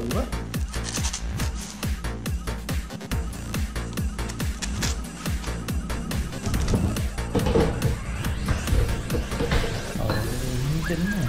bự quá Ồ, này.